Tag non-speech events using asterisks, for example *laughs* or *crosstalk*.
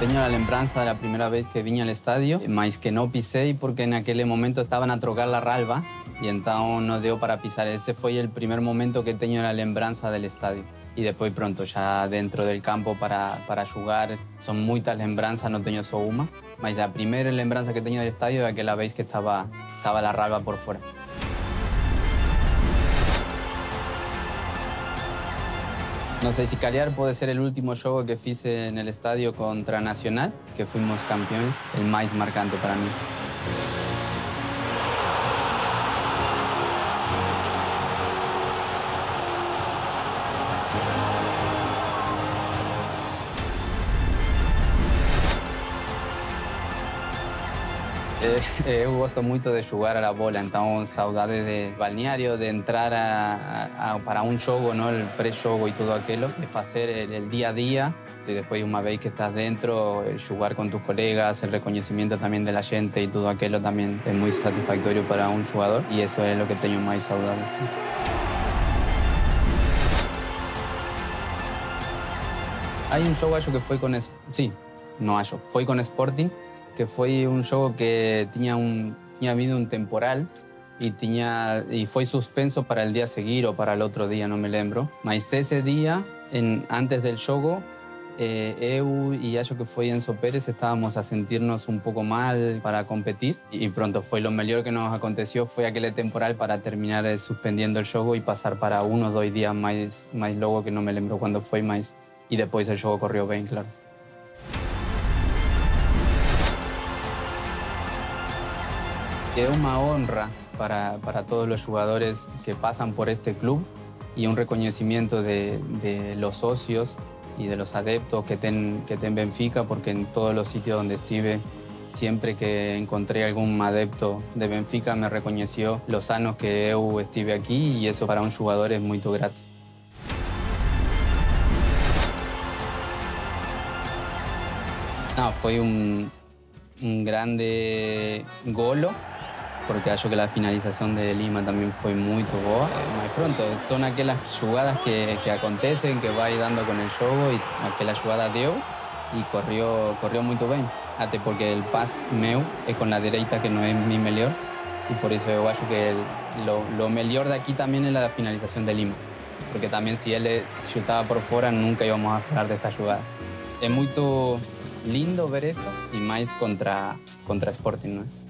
Tengo la lembranza de la primera vez que vine al estadio, mas que no pisé porque en aquel momento estaban a trocar la ralva y entonces no dio para pisar. Ese fue el primer momento que tengo la lembranza del estadio. Y después pronto ya dentro del campo para, para jugar son muchas lembranzas, no tengo solo una. Mas la primera lembranza que tengo del estadio es aquella vez que estaba, estaba la ralva por fuera. No sé si Caliar puede ser el último juego que hice en el estadio contra Nacional, que fuimos campeones, el más marcante para mí. Eh, *laughs* eu gosto muito de jogar a bola, então saudade de balneário, de entrar a, a, para um jogo, não, o pré-jogo e tudo aquilo, de fazer o dia a dia e depois uma vez que estás dentro, jogar com tus colegas, o reconhecimento também da gente e tudo aquilo também é muito satisfatório para um jogador e isso é o que tenho mais saudade. Sim. Hay un show acho que foi con... Sí, no acho, foi con Sporting, que fue un juego que tenía, un, tenía habido un temporal y, tenía, y fue suspenso para el día seguir o para el otro día, no me lembro. Mas ese día, en, antes del juego, eh, eu y yo que fue Enzo Pérez estábamos a sentirnos un poco mal para competir y pronto fue lo mejor que nos aconteció fue aquel temporal para terminar eh, suspendiendo el juego y pasar para uno o dos días más, más luego que no me lembro cuándo fue más y después el juego corrió bien, claro. Es una honra para, para, todos los jugadores que pasan por este club y un reconocimiento de, de los socios y de los adeptos que ten, que ten Benfica, porque en todos los sitios donde estuve, siempre que encontré algún adepto de Benfica me reconoció los años que eu estuve aquí y eso para un jugador es muy grato. No, fue un, un grande golo porque acho que la finalización de Lima también fue muy boa. Más pronto, son aquellas jugadas que, que acontecen, que va dando con el juego y aquella jugada dio y corrió, corrió muy bien. Até porque el pas meu es con la derecha que no es mi mejor y por eso yo acho que el, lo, lo mejor de aquí también es la finalización de Lima. Porque también si él chutaba por fuera nunca íbamos a hablar de esta jugada. Es muy lindo ver esto y más contra, contra Sporting. ¿no?